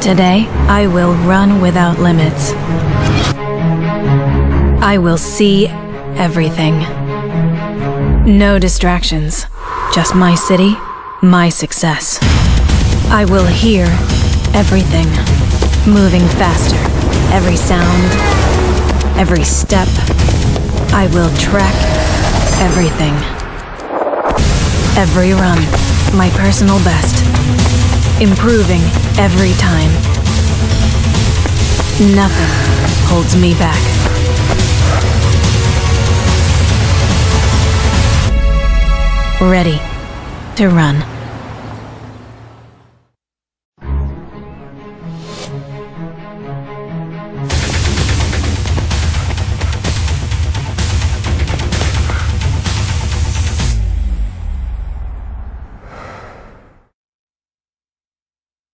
Today, I will run without limits. I will see everything. No distractions. Just my city, my success. I will hear everything. Moving faster. Every sound, every step. I will track everything. Every run, my personal best. Improving every time. Nothing holds me back. Ready to run.